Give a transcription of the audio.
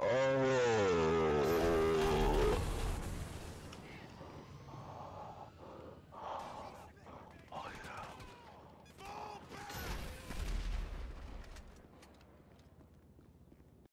Oh,